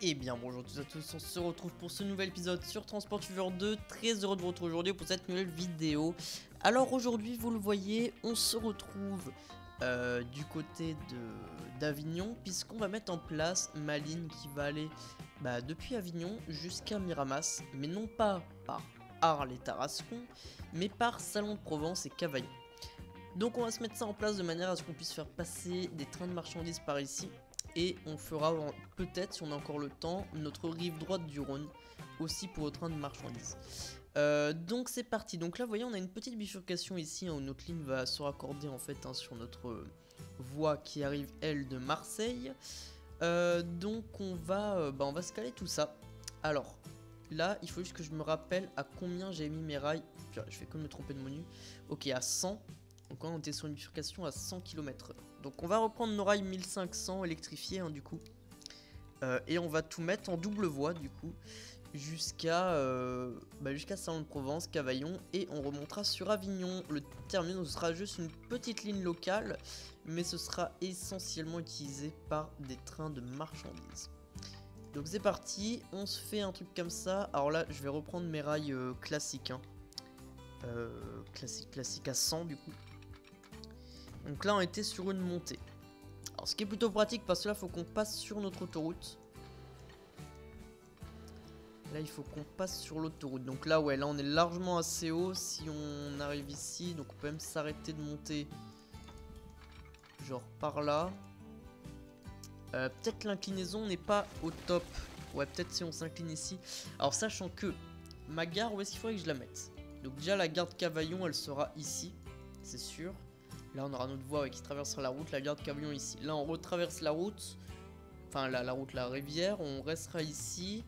Et eh bien bonjour à tous à tous, on se retrouve pour ce nouvel épisode sur Transport Fever 2, très heureux de vous retrouver aujourd'hui pour cette nouvelle vidéo. Alors aujourd'hui vous le voyez, on se retrouve euh, du côté d'Avignon puisqu'on va mettre en place ma ligne qui va aller bah, depuis Avignon jusqu'à Miramas, mais non pas par Arles et Tarascon, mais par Salon de Provence et Cavaillon. Donc on va se mettre ça en place de manière à ce qu'on puisse faire passer des trains de marchandises par ici et on fera peut-être, si on a encore le temps, notre rive droite du Rhône, aussi pour le train de marchandises. Euh, donc c'est parti, donc là vous voyez on a une petite bifurcation ici hein, où notre ligne va se raccorder en fait hein, sur notre voie qui arrive elle de Marseille. Euh, donc on va, euh, bah, on va scaler tout ça. Alors là il faut juste que je me rappelle à combien j'ai mis mes rails. Je vais comme me tromper de menu. Ok à 100 donc on était sur une bifurcation à 100 km Donc on va reprendre nos rails 1500 électrifiés hein, du coup. Euh, et on va tout mettre en double voie du coup jusqu'à euh, bah, jusqu'à Salon-de-Provence, Cavaillon et on remontera sur Avignon. Le terminal ce sera juste une petite ligne locale mais ce sera essentiellement utilisé par des trains de marchandises. Donc c'est parti, on se fait un truc comme ça. Alors là je vais reprendre mes rails euh, classiques. Hein. classique, classique à 100 du coup. Donc là, on était sur une montée. Alors, ce qui est plutôt pratique parce que là, il faut qu'on passe sur notre autoroute. Là, il faut qu'on passe sur l'autoroute. Donc là, ouais, là, on est largement assez haut si on arrive ici. Donc, on peut même s'arrêter de monter. Genre par là. Euh, peut-être l'inclinaison n'est pas au top. Ouais, peut-être si on s'incline ici. Alors, sachant que ma gare, où est-ce qu'il faudrait que je la mette? Donc déjà, la gare de Cavaillon, elle sera ici. C'est sûr. Là, on aura notre voie qui traversera la route, la garde camion ici. Là, on retraverse la route, enfin la, route, la rivière, on restera ici.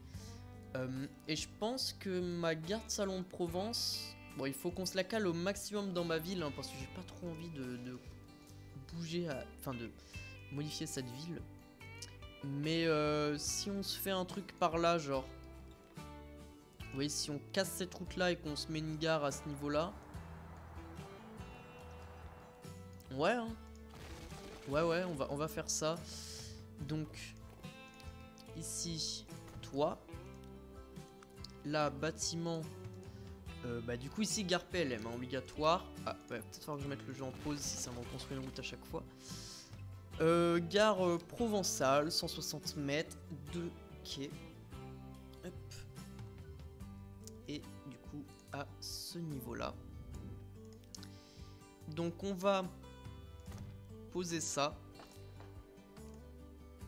Euh, et je pense que ma garde salon de Provence, bon, il faut qu'on se la cale au maximum dans ma ville, hein, parce que j'ai pas trop envie de, bouger, enfin de modifier cette ville. Mais euh, si on se fait un truc par là, genre, vous voyez, si on casse cette route là et qu'on se met une gare à ce niveau Ouais, hein. Ouais, ouais, on va, on va faire ça. Donc, ici, toi. Là, bâtiment. Euh, bah, du coup, ici, gare PLM, hein, obligatoire. Ah, ouais, peut-être falloir que je mette le jeu en pause si ça va construire une route à chaque fois. Euh, gare euh, provençale, 160 mètres, de quai. Hop. Et du coup, à ce niveau-là. Donc, on va poser ça.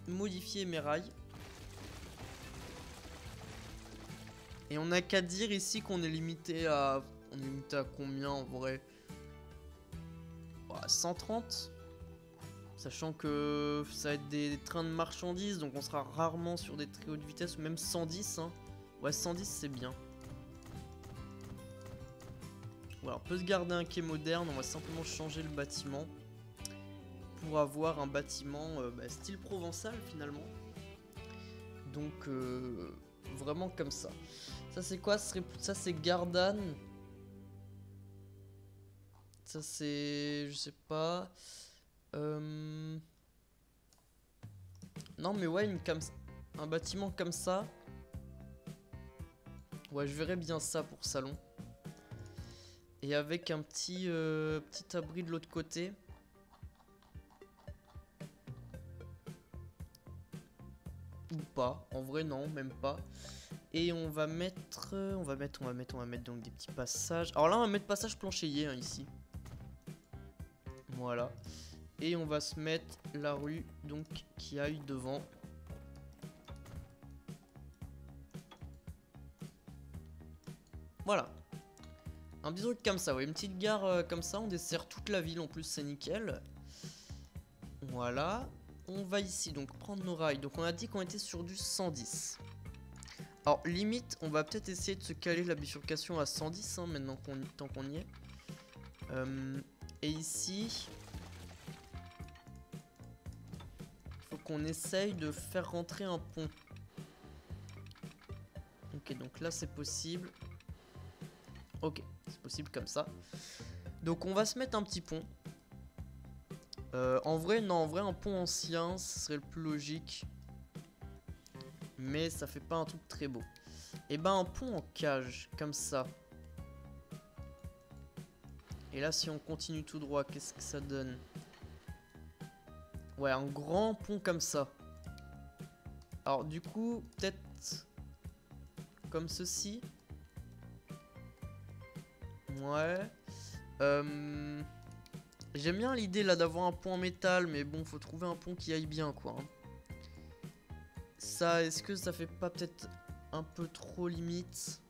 Modifier mes rails. Et on n'a qu'à dire ici qu'on est limité à... On est limité à combien en vrai? 130 Sachant que ça va être des trains de marchandises, donc on sera rarement sur des très hautes vitesses, ou même 110. Hein. Ouais, 110 c'est bien. Voilà, on peut se garder un quai moderne, on va simplement changer le bâtiment pour avoir un bâtiment euh, bah, style provençal finalement. Donc euh, vraiment comme ça. Ça c'est quoi? Ça c'est Gardanne. Ça c'est... Je sais pas. Euh, non mais ouais, une un bâtiment comme ça. Ouais, je verrais bien ça pour salon. Et avec un petit, petit abri de l'autre côté. Ou pas. En vrai, non, même pas. Et on va mettre, on va mettre, on va mettre, on va mettre donc des petits passages. Alors là, on va mettre passage planchéier hein, ici. Voilà. Et on va se mettre la rue donc qui aille devant. Voilà. Un petit truc comme ça, ouais, une petite gare euh, comme ça, on dessert toute la ville en plus, c'est nickel. Voilà on va ici donc prendre nos rails. Donc on a dit qu'on était sur du 110. Alors limite, on va peut-être essayer de se caler la bifurcation à 110 hein, maintenant qu'on tant qu'on y est. Euh, et ici, il faut qu'on essaye de faire rentrer un pont. Ok, donc là c'est possible. Ok, c'est possible comme ça. Donc on va se mettre un petit pont. Euh, en vrai, non, en vrai, un pont ancien, ce serait le plus logique. mais ça fait pas un truc très beau. Et ben un pont en cage, comme ça. Et là, si on continue tout droit, qu'est-ce que ça donne? Ouais, un grand pont comme ça. Alors du coup, peut-être comme ceci. Ouais. Euh, j'aime bien l'idée là d'avoir un pont en métal, mais bon, faut trouver un pont qui aille bien quoi. Hein. Ça, est-ce que ça fait pas peut-être un peu trop limite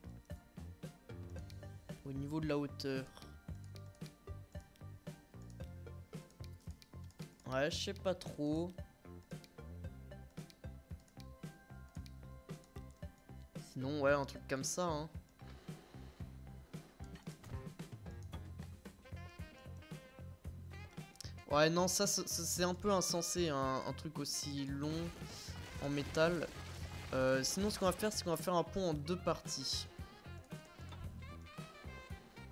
au niveau de la hauteur? Ouais, je sais pas trop. Sinon, ouais, un truc comme ça, hein. Ouais, non, ça, c'est un peu insensé, un truc aussi long en métal. Euh, sinon, ce qu'on va faire, c'est qu'on va faire un pont en deux parties.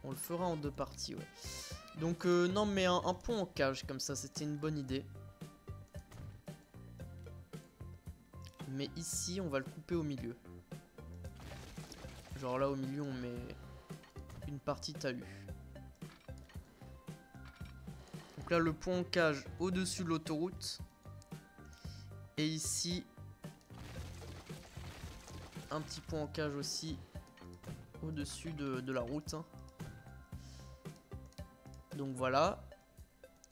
On le fera en deux parties, ouais. Donc euh, non mais un, pont en cage comme ça c'était une bonne idée. Mais ici on va le couper au milieu. Genre là au milieu on met une partie talus. Donc là le cage au-dessus de l'autoroute. Et ici un petit pont en cage aussi au-dessus de, la route. Hein. Donc voilà.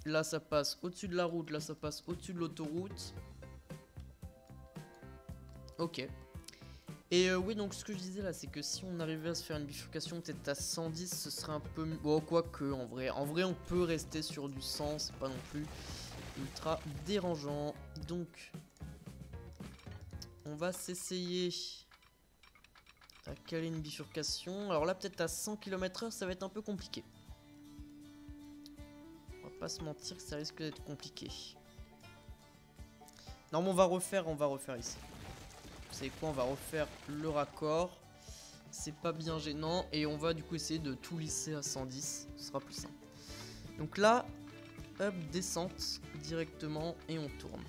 Là, ça passe au-dessus de la route. Là, ça passe au-dessus de l'autoroute. Ok. Et euh, oui, donc ce que je disais là, c'est que si on arrivait à se faire une bifurcation peut-être à 110, ce serait un peu... Bon, quoi que, en vrai. En vrai, on peut rester sur du 100, c'est pas non plus ultra dérangeant. Donc, on va s'essayer à caler une bifurcation. Alors là, peut-être à 100 km h ça va être un peu compliqué pas se mentir ça risque d'être compliqué. Non mais on va refaire, on va refaire ici. Savez quoi, on va refaire le raccord. C'est pas bien gênant. Et on va du coup essayer de tout lisser à 110. Ce sera plus simple. Donc là, hop, descente directement et on tourne.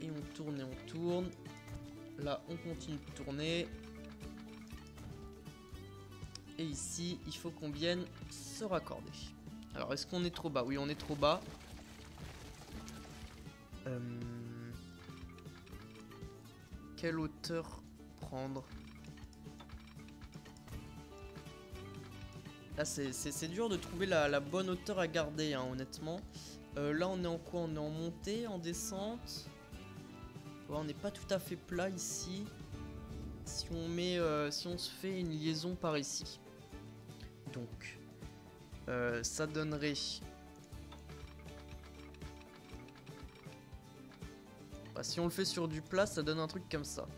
Et on tourne et on tourne. Là, on continue de tourner. Et ici, il faut qu'on vienne se raccorder. Alors, est-ce qu'on est trop bas? Oui, on est trop bas. Euh, quelle hauteur prendre Là, c'est dur de trouver la, bonne hauteur à garder, hein, honnêtement. Euh, là, on est en quoi? On est en montée, en descente? On n'est pas tout à fait plat ici. Si on, met, euh, si on se fait une liaison par ici. Donc, euh, ça donnerait... Bah, si on le fait sur du plat, ça donne un truc comme ça.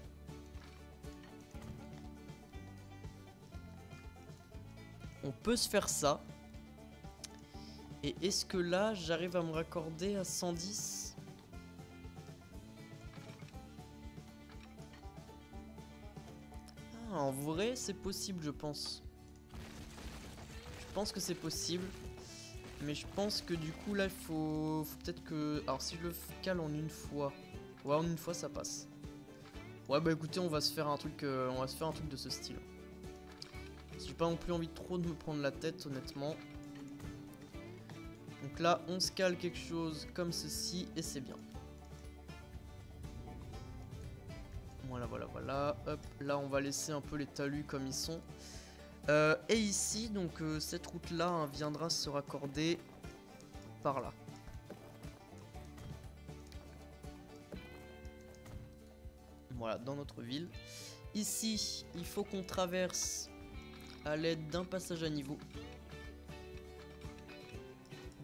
On peut se faire ça. Et est-ce que là, j'arrive à me raccorder à 110 ah, En vrai, c'est possible, je pense. Je pense que c'est possible. Mais je pense que du coup là il faut, peut-être que... Alors si je le cale en une fois. Ouais en une fois ça passe. Ouais bah écoutez on va se faire un truc, euh, on va se faire un truc de ce style. J'ai pas non plus envie trop de me prendre la tête honnêtement. Donc là on se cale quelque chose comme ceci et c'est bien. Voilà voilà voilà. Hop là on va laisser un peu les talus comme ils sont. Euh, et ici, donc euh, cette route-là hein, viendra se raccorder par là. Voilà, dans notre ville. Ici, il faut qu'on traverse à l'aide d'un passage à niveau.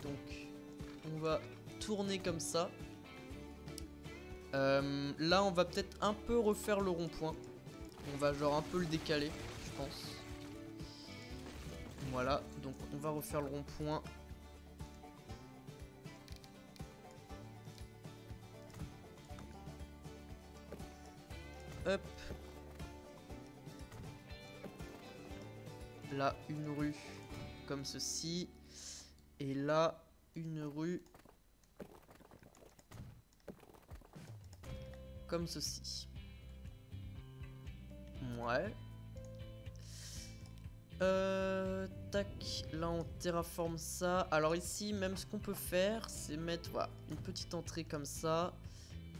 Donc, on va tourner comme ça. Euh, là, on va peut-être un peu refaire le rond-point. On va genre un peu le décaler, je pense. Voilà, donc on va refaire le rond-point. Là, une rue comme ceci. Et là, une rue comme ceci. Ouais. Euh, tac, là on terraforme ça. Alors ici, même ce qu'on peut faire, c'est mettre une petite entrée comme ça.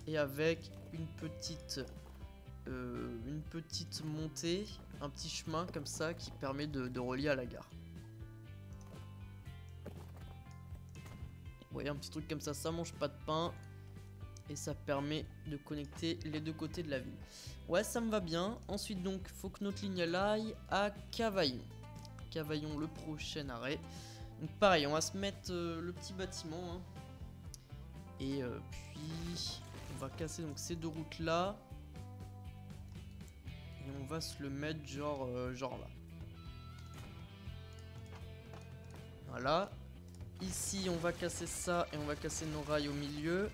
Et avec une petite, euh, une petite montée, un petit chemin comme ça qui permet de, relier à la gare. Vous voyez, un petit truc comme ça, ça mange pas de pain. Et ça permet de connecter les deux côtés de la ville. Ouais, ça me va bien. Ensuite, donc, faut que notre ligne aille à Cavaillon. Cavaillon, le prochain arrêt. Donc, pareil, on va se mettre euh, le petit bâtiment. Hein. Et euh, puis, on va casser donc ces deux routes là. On va se le mettre genre, euh, genre là. Voilà. Ici, on va casser ça et on va casser nos rails au milieu.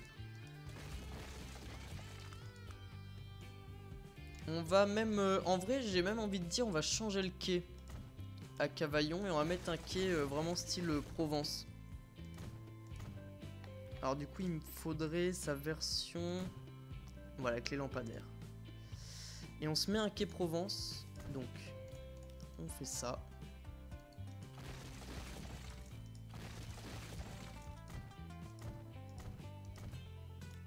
On va même... Euh, en vrai, j'ai même envie de dire, on va changer le quai à Cavaillon et on va mettre un quai euh, vraiment style Provence. Alors du coup, il me faudrait sa version... Voilà, avec les lampadaires. Et on se met un quai Provence. Donc, on fait ça.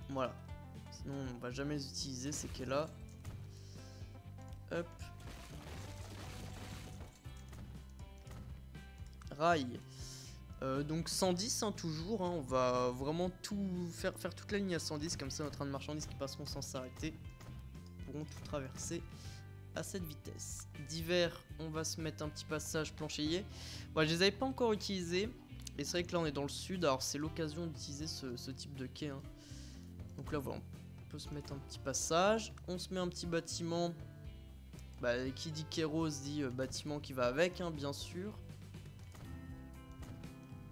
Voilà. Sinon, on va jamais utiliser ces quais-là. Hop. Rail. Euh, donc 110 hein, toujours, hein. on va vraiment tout faire, faire toute la ligne à 110, comme ça notre train de marchandises qui passeront sans s'arrêter pourront tout traverser à cette vitesse. D'hiver, on va se mettre un petit passage planchéier. Je les avais pas encore utilisés, et c'est vrai que là on est dans le sud, alors c'est l'occasion d'utiliser ce, type de quai. Hein. Donc là voilà, on peut se mettre un petit passage, on se met un petit bâtiment bah, qui dit Kéros dit euh, bâtiment qui va avec, hein, bien sûr.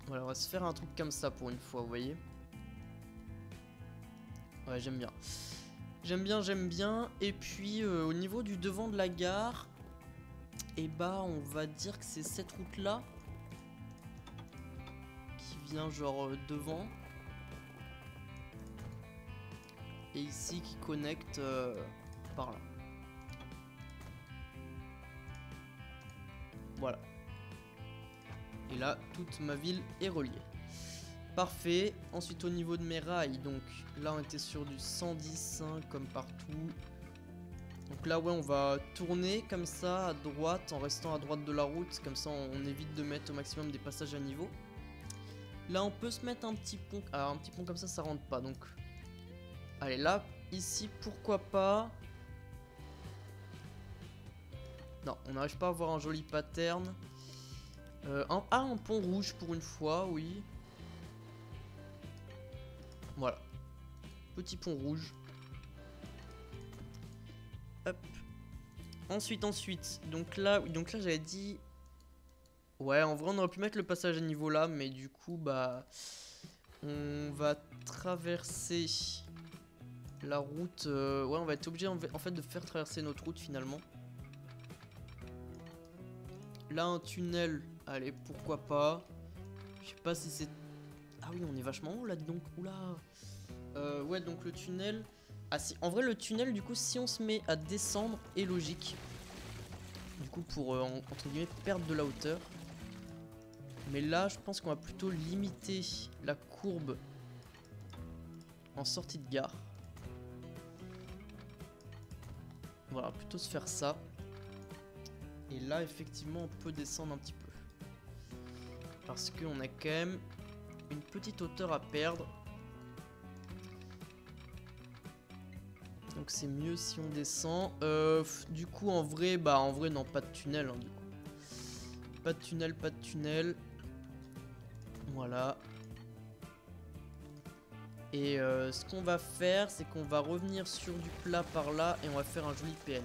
Voilà, on va se faire un truc comme ça pour une fois, vous voyez. Ouais, j'aime bien. J'aime bien, j'aime bien. Et puis, euh, au niveau du devant de la gare, et eh bah, on va dire que c'est cette route-là qui vient genre euh, devant. Et ici qui connecte par là. Voilà. Et là, toute ma ville est reliée. Parfait. Ensuite, au niveau de mes rails, donc là, on était sur du 110, hein, comme partout. Donc là, ouais, on va tourner comme ça à droite, en restant à droite de la route. Comme ça, on évite de mettre au maximum des passages à niveau. Là, on peut se mettre un petit pont. Alors, un petit pont comme ça, ça rentre pas. Donc, allez, là, ici, pourquoi pas? Non, on n'arrive pas à avoir un joli pattern. Euh, ah, un pont rouge pour une fois, oui. Voilà. Petit pont rouge. Hop. Ensuite, ensuite. Donc là, donc là j'avais dit... Ouais, en vrai, on aurait pu mettre le passage à niveau là, mais du coup, bah... On va traverser la route... Euh, ouais, on va être obligé en fait de faire traverser notre route finalement. Là, un tunnel. Allez, pourquoi pas. Je sais pas si c'est... Ah oui, on est vachement haut là, donc. Oula. Euh, ouais, donc le tunnel... Ah si, en vrai, le tunnel, du coup, si on se met à descendre, est logique. Du coup, pour, euh, entre guillemets, perdre de la hauteur. Mais là, je pense qu'on va plutôt limiter la courbe en sortie de gare. Voilà, plutôt se faire ça. Et là, effectivement, on peut descendre un petit peu. Parce qu'on a quand même une petite hauteur à perdre. Donc c'est mieux si on descend. Euh, du coup, en vrai, bah en vrai, non, pas de tunnel. Hein, du. Pas de tunnel, pas de tunnel. Voilà. Et euh, ce qu'on va faire, c'est qu'on va revenir sur du plat par là et on va faire un joli PN.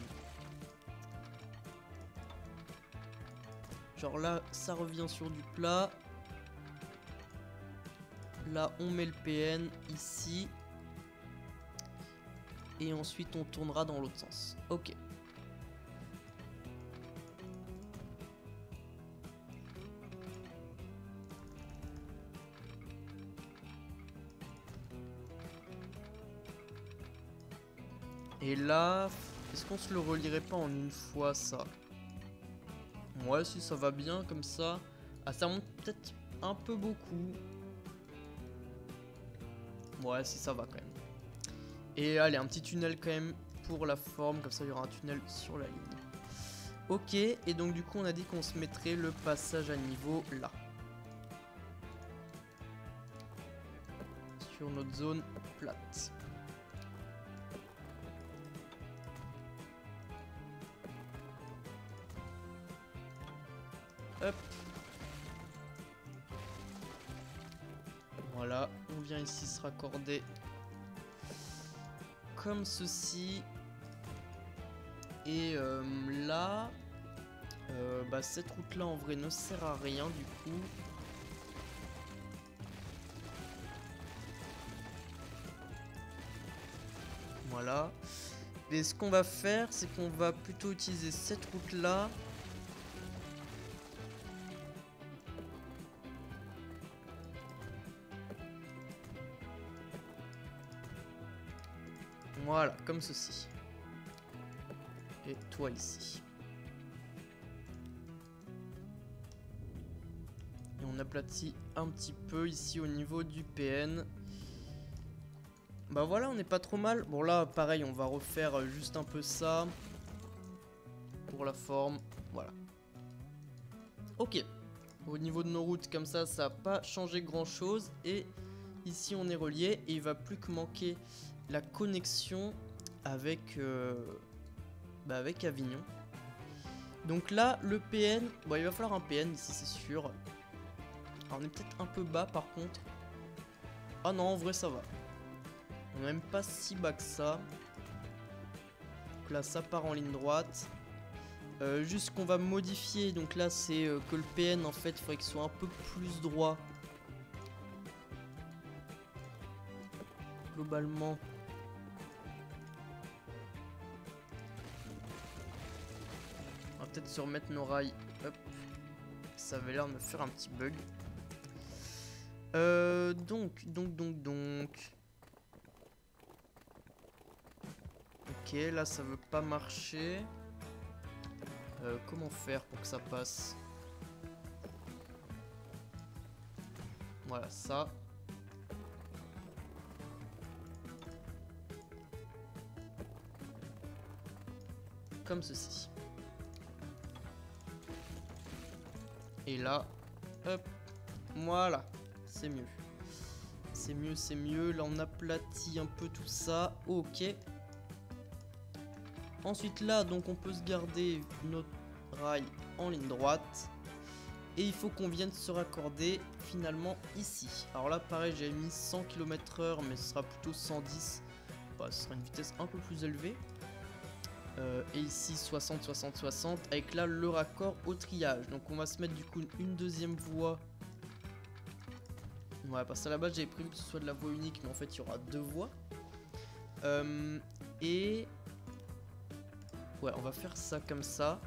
Genre là, ça revient sur du plat. Là, on met le PN ici. Et ensuite, on tournera dans l'autre sens. Ok. Et là, est-ce qu'on se le relierait pas en une fois ça? Ouais, si ça va bien comme ça. Ah, ça monte peut-être un peu beaucoup. Ouais, si ça va quand même. Et allez, un petit tunnel quand même pour la forme, comme ça il y aura un tunnel sur la ligne. Ok, et donc du coup on a dit qu'on se mettrait le passage à niveau là. Sur notre zone plate. Ici se raccorder comme ceci. Et euh, là, euh, bah, cette route là en vrai ne sert à rien du coup. Voilà. Et ce qu'on va faire, c'est qu'on va plutôt utiliser cette route Voilà, comme ceci. Et toi ici. Et on aplatit un petit peu ici au niveau du PN. Bah voilà, on n'est pas trop mal. Bon là, pareil, on va refaire juste un peu ça. Pour la forme, voilà. Ok. Au niveau de nos routes, comme ça, ça n'a pas changé grand-chose. Et ici, on est relié. Et il va plus que manquer la connexion avec, euh, bah avec Avignon. Donc là, le PN, bon, il va falloir un PN ici, c'est sûr. On est peut-être un peu bas par contre. Ah non, en vrai, ça va. On n'est même pas si bas que ça. Donc là, ça part en ligne droite. Euh, juste qu'on va modifier, donc là, c'est euh, que le PN, en fait, faudrait qu'il soit un peu plus droit. Globalement, peut-être se remettre nos rails. Hop. Ça avait l'air de me faire un petit bug. Euh, donc, donc, donc, donc. Ok, là ça veut pas marcher. Euh, comment faire pour que ça passe? Voilà, ça. Comme ceci. Et là, hop, voilà, c'est mieux. C'est mieux, c'est mieux. Là, on aplatit un peu tout ça. Ok. Ensuite, là, donc, on peut se garder notre rail en ligne droite. Et il faut qu'on vienne se raccorder finalement ici. Alors là, pareil, j'ai mis 100 km h mais ce sera plutôt 110. Bah, ce sera une vitesse un peu plus élevée. Euh, et ici 60, 60, 60 avec là le raccord au triage. Donc on va se mettre du coup une deuxième voie. Ouais parce qu'à la base j'avais prévu que ce soit de la voie unique mais en fait il y aura deux voies. Euh, et ouais on va faire ça comme ça.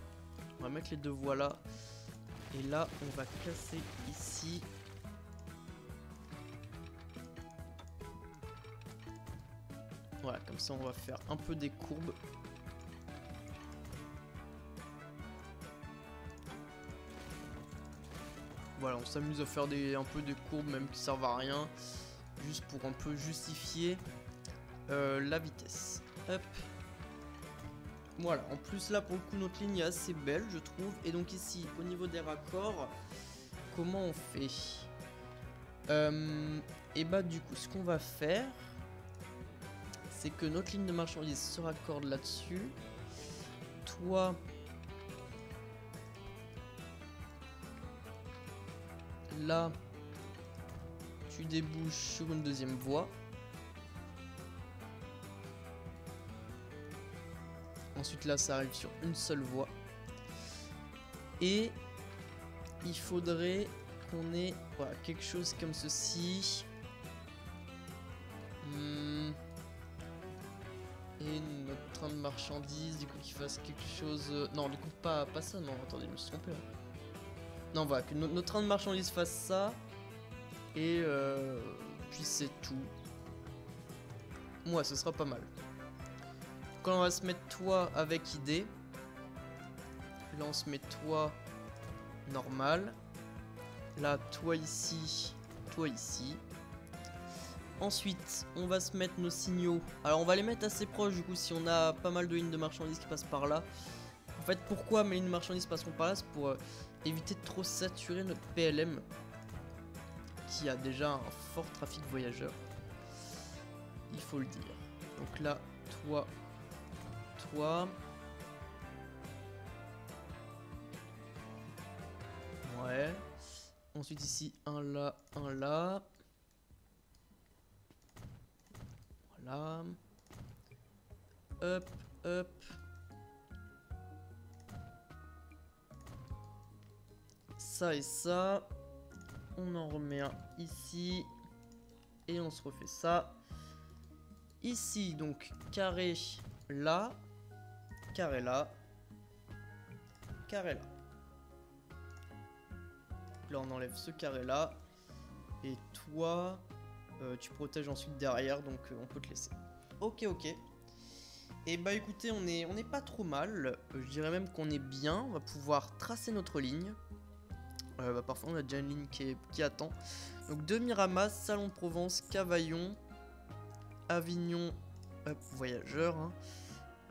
On va mettre les deux voies là. Et là on va casser ici. Voilà, comme ça on va faire un peu des courbes. Voilà, on s'amuse à faire des, un peu des courbes même qui servent à rien. Juste pour un peu justifier euh, la vitesse. Hop. Voilà, en plus là pour le coup notre ligne est assez belle je trouve. Et donc ici au niveau des raccords, comment on fait? Euh, Et bah du coup ce qu'on va faire, c'est que notre ligne de marchandises se raccorde là-dessus. Toi, là, tu débouches sur une deuxième voie. Ensuite là, ça arrive sur une seule voie. Et il faudrait qu'on ait quelque chose comme ceci. Hmm. Et notre train de marchandises, du coup, qui fasse quelque chose... Euh, non, du coup, pas, pas ça, non, attendez, je me suis trompé là. Non, voilà, que notre train de marchandises fasse ça. Et euh, puis c'est tout. Moi, ce sera pas mal. Donc on va se mettre toi avec idée. Là on se met toi normal. Là toi ici, toi ici. Ensuite, on va se mettre nos signaux. Alors, on va les mettre assez proches, du coup, si on a pas mal de lignes de marchandises qui passent par là. En fait, pourquoi mes de marchandises passeront par là C'est pour euh, éviter de trop saturer notre PLM, qui a déjà un fort trafic voyageurs. Il faut le dire. Donc là, toi, toi... Ouais. Ensuite ici, un là, un là. Voilà. Hop, hop. Ça et ça. On en remet un ici. Et on se refait ça. Ici, donc, carré là. Carré là. Carré là. Là, on enlève ce carré là. Et toi, euh, tu protèges ensuite derrière, donc euh, on peut te laisser. Ok, ok. Et bah écoutez, on est, on est pas trop mal. Je dirais même qu'on est bien. On va pouvoir tracer notre ligne. Bah, parfois, on a déjà une ligne qui, attend. Donc, de Miramas, Salon Provence, Cavaillon, Avignon, hop, voyageur. Hein.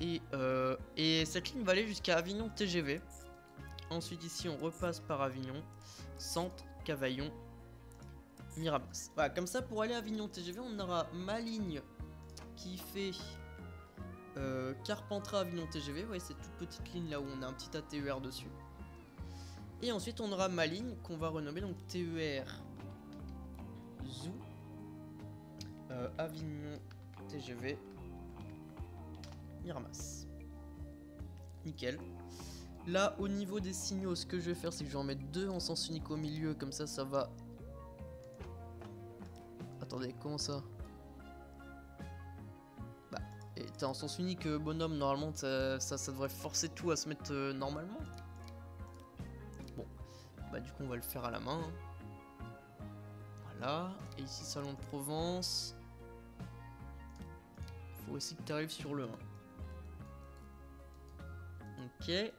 Et, et cette ligne va aller jusqu'à Avignon TGV. Ensuite, ici, on repasse par Avignon, Centre, Cavaillon, Miramas. Voilà, comme ça, pour aller à Avignon TGV, on aura ma ligne qui fait euh, Carpentras Avignon TGV. Vous voyez, cette toute petite ligne là où on a un petit ATER dessus. Et ensuite, on aura ma ligne qu'on va renommer donc TER Zoo euh, Avignon TGV Miramas. Nickel. Là, au niveau des signaux, ce que je vais faire, c'est que je vais en mettre deux en sens unique au milieu, comme ça, ça va Attendez, comment ça? Bah, t'es en sens unique, euh, bonhomme, normalement, ça, ça, devrait forcer tout à se mettre euh, normalement. Bah du coup, on va le faire à la main. Hein. Voilà, et ici, Salon de Provence. Faut aussi que tu arrives sur le 1. Ok.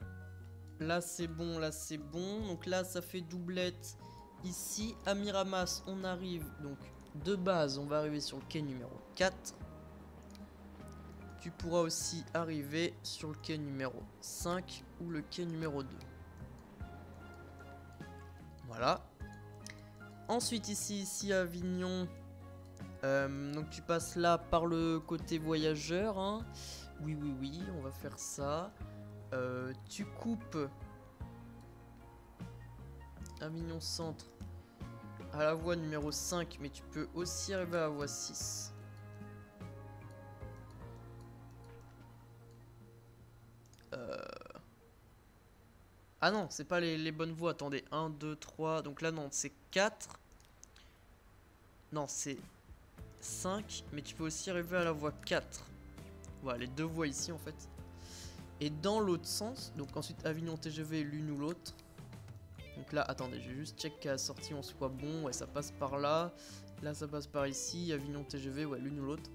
Là, c'est bon, là, c'est bon. Donc là, ça fait doublette. Ici, à Miramas, on arrive donc de base, on va arriver sur le quai numéro 4. Tu pourras aussi arriver sur le quai numéro 5 ou le quai numéro 2. Voilà. Ensuite ici, ici Avignon, euh, donc tu passes là par le côté voyageur. Hein. Oui, oui, oui, on va faire ça. Euh, tu coupes Avignon Centre à la voie numéro 5, mais tu peux aussi arriver à la voie 6. Ah non, c'est pas les, bonnes voies. Attendez, 1, 2, 3. Donc là, non, c'est 4. Non, c'est 5. Mais tu peux aussi arriver à la voie 4. Voilà, les deux voies ici, en fait. Et dans l'autre sens, donc ensuite Avignon TGV, l'une ou l'autre. Donc là, attendez, je vais juste check qu'à la sortie on soit bon. Ouais, ça passe par là. Là, ça passe par ici. Avignon TGV, ouais, l'une ou l'autre.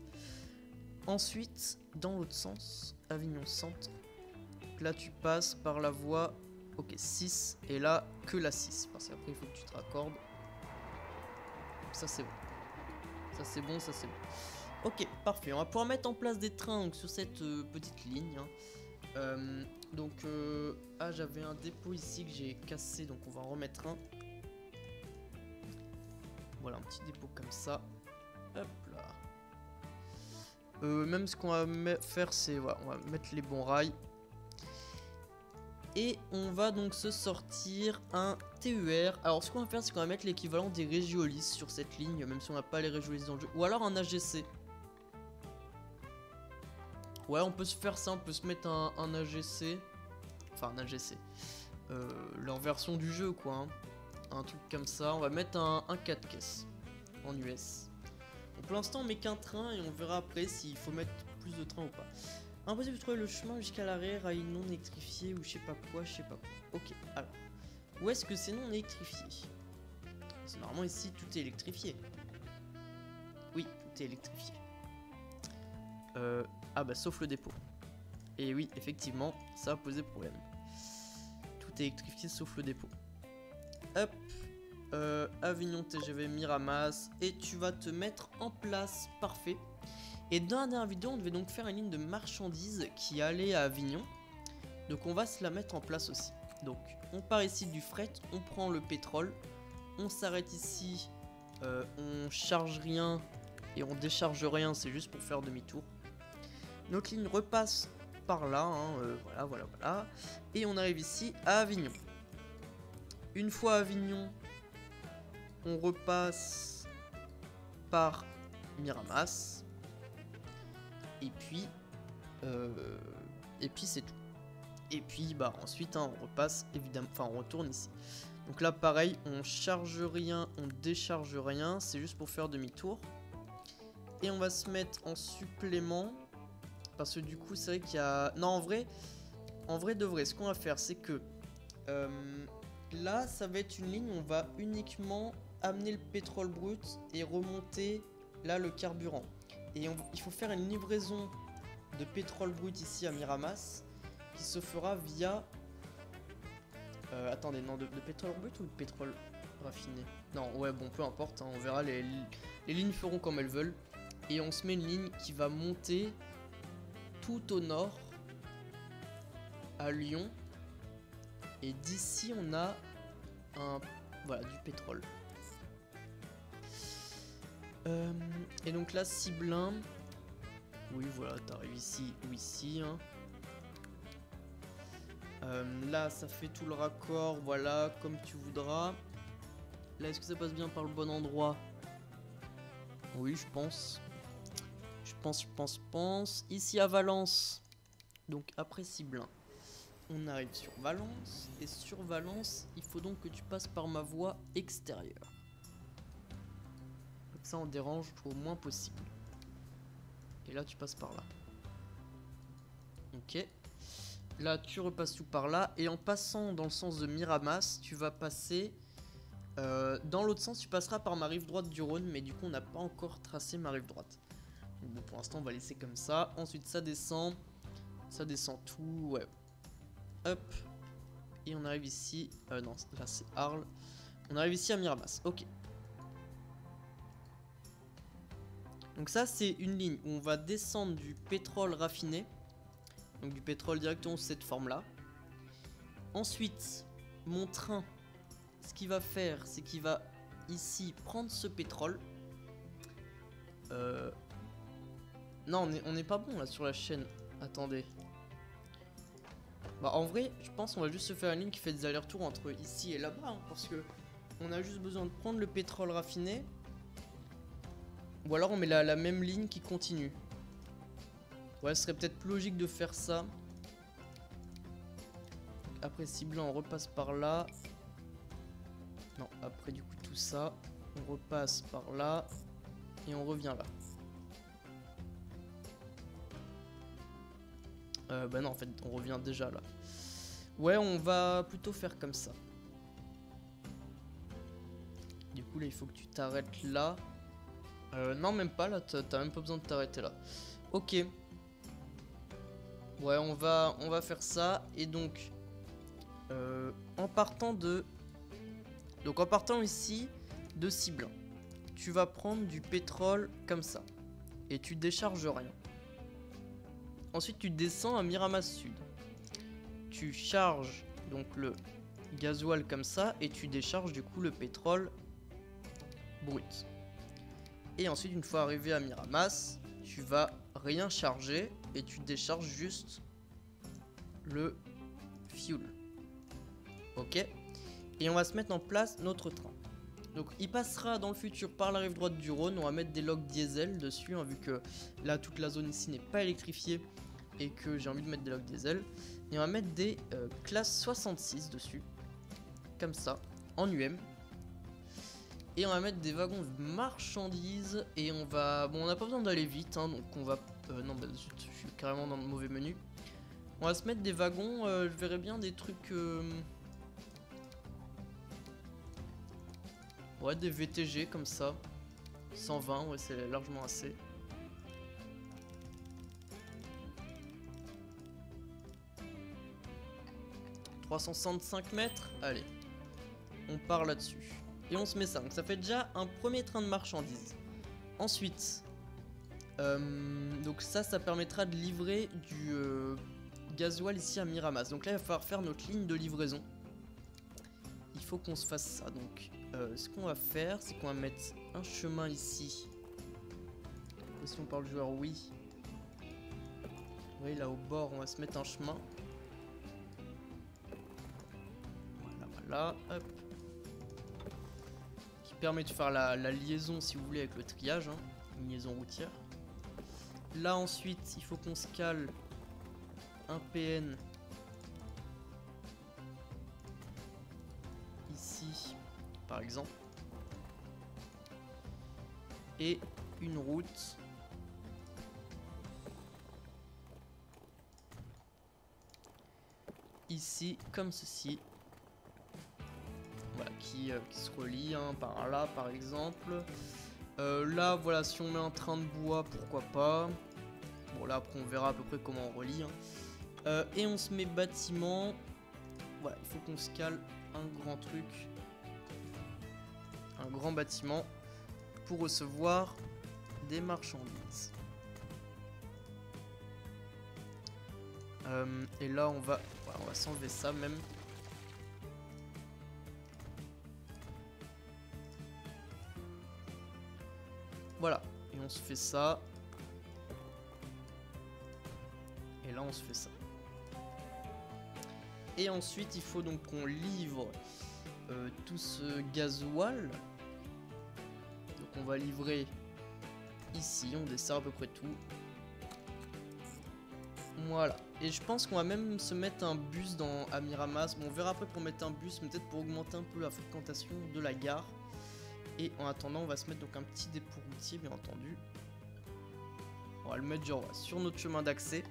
Ensuite, dans l'autre sens, Avignon Centre. là, tu passes par la voie, ok, 6. Et là, que la 6. Parce qu'après, il faut que tu te raccordes. Ça, c'est bon. Ça, c'est bon, ça, c'est bon. Ok, parfait. On va pouvoir mettre en place des trains sur cette euh, petite ligne. Hein. Euh, donc, euh, ah, j'avais un dépôt ici que j'ai cassé, donc on va en remettre un. Voilà, un petit dépôt comme ça. Hop là. Même ce qu'on va faire, c'est, on va mettre les bons rails. Et on va donc se sortir un TER. Alors, ce qu'on va faire, c'est qu'on va mettre l'équivalent des Régiolis sur cette ligne, même si on n'a pas les Régiolis dans le jeu. Ou alors un AGC. Ouais, on peut se faire ça, on peut se mettre un, AGC. Enfin, un AGC. Leur version du jeu, quoi. Hein. Un truc comme ça. On va mettre un, 4 caisses en US. pour l'instant, on met qu'un train et on verra après s'il faut mettre plus de trains ou pas. Impossible de trouver le chemin jusqu'à l'arrêt, rail non électrifié ou je sais pas quoi, je sais pas quoi. Ok, alors. Où est-ce que c'est non électrifié C'est normalement ici, tout est électrifié. Oui, tout est électrifié. Euh, ah bah sauf le dépôt. Et oui, effectivement, ça a posé problème. Tout est électrifié sauf le dépôt. Hop. Euh, Avignon TGV Miramas. Et tu vas te mettre en place. Parfait. Et dans la dernière vidéo, on devait donc faire une ligne de marchandises qui allait à Avignon. Donc on va se la mettre en place aussi. Donc on part ici du fret, on prend le pétrole. On s'arrête ici. euh, on charge rien et on décharge rien, c'est juste pour faire demi-tour. Notre ligne repasse par là, hein, euh, voilà, voilà, voilà. Et on arrive ici à Avignon. Une fois à Avignon, on repasse par Miramas. Et puis, euh, et puis c'est tout. Et puis, bah ensuite, hein, on repasse évidemment, enfin on retourne ici. Donc là, pareil, on charge rien, on décharge rien, c'est juste pour faire demi-tour. Et on va se mettre en supplément. Parce que du coup, c'est vrai qu'il y a... Non, en vrai, en vrai de vrai, ce qu'on va faire, c'est que... euh, là, ça va être une ligne où on va uniquement amener le pétrole brut et remonter, là, le carburant. Et il faut faire une livraison de pétrole brut ici à Miramas, qui se fera via... Euh, attendez, non, de, de pétrole brut ou de pétrole raffiné? Non, ouais, bon, peu importe, hein, on verra, les, les lignes feront comme elles veulent. Et on se met une ligne qui va monter tout au nord à Lyon. Et d'ici, on a un voilà du pétrole. Euh, et donc là, Ciblin. Oui, voilà, t'arrives ici ou ici. là, ça fait tout le raccord, voilà, comme tu voudras. Là, est-ce que ça passe bien par le bon endroit? Oui, je pense. Je pense, je pense, je pense. Ici à Valence. Donc après Ciblin. On arrive sur Valence. Et sur Valence, il faut donc que tu passes par ma voie extérieure. Ça, on dérange au moins possible. Et là, tu passes par là. Ok. Là, tu repasses tout par là. Et en passant dans le sens de Miramas, tu vas passer... euh, dans l'autre sens, tu passeras par ma rive droite du Rhône. Mais du coup, on n'a pas encore tracé ma rive droite. Donc bon, pour l'instant, on va laisser comme ça. Ensuite, ça descend. Ça descend tout. Ouais. Hop. Et on arrive ici. Euh, non, là, c'est Arles. On arrive ici à Miramas. Ok. Donc ça, c'est une ligne où on va descendre du pétrole raffiné. Donc du pétrole directement sous cette forme-là. Ensuite, mon train, ce qu'il va faire, c'est qu'il va ici prendre ce pétrole. Euh... Non, on est, on est pas bon là sur la chaîne. Attendez. Bah en vrai, je pense qu'on va juste se faire une ligne qui fait des allers-retours entre ici et là-bas. hein, parce que on a juste besoin de prendre le pétrole raffiné. Ou alors on met la, même ligne qui continue. Ouais, ce serait peut-être plus logique de faire ça. Après ciblant, on repasse par là. Non, après du coup tout ça, on repasse par là. Et on revient là. Euh, bah non, en fait, on revient déjà là. Ouais, on va plutôt faire comme ça. Du coup, là, il faut que tu t'arrêtes là. Euh, non, même pas, là, t'as même pas besoin de t'arrêter là. Ok. Ouais, on va, on va faire ça. Et donc, euh, en partant de... Donc, en partant ici de Ciblin, tu vas prendre du pétrole comme ça. Et tu décharges rien. Ensuite, tu descends à Miramas Sud. Tu charges donc le gasoil comme ça et tu décharges du coup le pétrole brut. Et ensuite, une fois arrivé à Miramas, tu vas rien charger et tu décharges juste le fuel. Ok? Et on va se mettre en place notre train. Donc il passera dans le futur par la rive droite du Rhône. On va mettre des logs diesel dessus, hein, vu que là toute la zone ici n'est pas électrifiée et que j'ai envie de mettre des logs diesel. Et on va mettre des euh, classes 66 dessus, comme ça, en UM. Et on va mettre des wagons de marchandises et on va... Bon, on n'a pas besoin d'aller vite, hein, donc on va... euh, non, bah je suis carrément dans le mauvais menu. On va se mettre des wagons, euh, je verrais bien des trucs... euh, Ouais, des VTG comme ça. 120, ouais, c'est largement assez. 365 mètres Allez, on part là-dessus. Et on se met ça. Donc ça fait déjà un premier train de marchandises. Ensuite, euh, donc ça, ça permettra de livrer du euh, gasoil ici à Miramas. Donc là, il va falloir faire notre ligne de livraison. Il faut qu'on se fasse ça. Donc euh, ce qu'on va faire, c'est qu'on va mettre un chemin ici. Si on parle joueur, oui. Oui, là au bord, on va se mettre un chemin. Voilà, voilà, hop. Permet de faire la, liaison, si vous voulez, avec le triage. Hein. Une liaison routière. Là, ensuite, il faut qu'on se un PN. Ici, par exemple. Et une route ici comme ceci. Voilà, qui, euh, se relie hein, par là par exemple. Euh, là voilà, si on met un train de bois, pourquoi pas. Bon là après on verra à peu près comment on relie. Hein. Euh, et on se met bâtiment. Voilà, il faut qu'on se cale un grand truc. Un grand bâtiment pour recevoir des marchandises. et là on va on va s'enlever ça même. Voilà, et on se fait ça. Et là on se fait ça. Et ensuite il faut donc qu'on livre euh, tout ce gasoil. Donc on va livrer ici, on dessert à peu près tout. Voilà. Et je pense qu'on va même se mettre un bus dans Amiramas. Bon, on verra après pour mettre un bus, peut-être pour augmenter un peu la fréquentation de la gare. Et en attendant, on va se mettre donc un petit dépôt routier, bien entendu. On va le mettre sur notre chemin d'accès.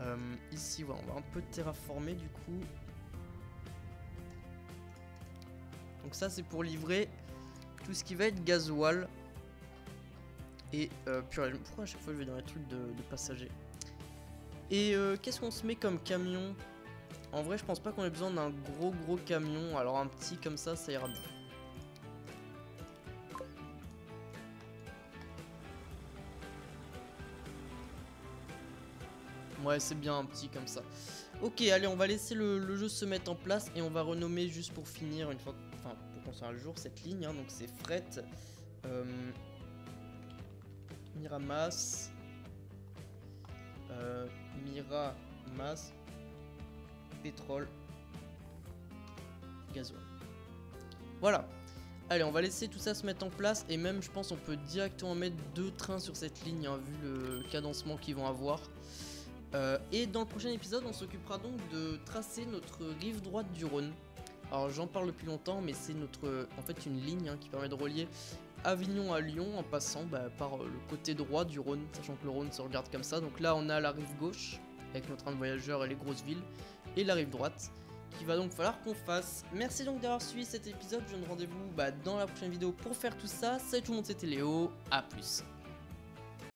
Euh, ici, on va un peu terraformer du coup. Donc ça, c'est pour livrer tout ce qui va être gasoil. Et euh, pourquoi à chaque fois je vais dans les trucs de, passagers? Et euh, qu'est-ce qu'on se met comme camion? En vrai, je pense pas qu'on ait besoin d'un gros gros camion. Alors un petit comme ça, ça ira bien. Ouais, c'est bien un petit comme ça. Ok, allez, on va laisser le, jeu se mettre en place et on va renommer juste pour finir une fois, enfin pour qu'on soit le jour cette ligne. Hein, donc c'est fret. Euh, Miramas. Euh, Miramas. Pétrole. Gasoil. Voilà. Allez, on va laisser tout ça se mettre en place. Et même, je pense, on peut directement mettre deux trains sur cette ligne, hein, vu le cadencement qu'ils vont avoir. Euh, et dans le prochain épisode, on s'occupera donc de tracer notre rive droite du Rhône. Alors j'en parle depuis longtemps, mais c'est notre, en fait, une ligne hein, qui permet de relier Avignon à Lyon en passant bah, par euh, le côté droit du Rhône, sachant que le Rhône se regarde comme ça. Donc là, on a la rive gauche avec nos trains de voyageurs et les grosses villes, et la rive droite qu'il va donc falloir qu'on fasse. Merci donc d'avoir suivi cet épisode. Je donne rendez-vous bah, dans la prochaine vidéo pour faire tout ça. Salut tout le monde, c'était Léo. A plus.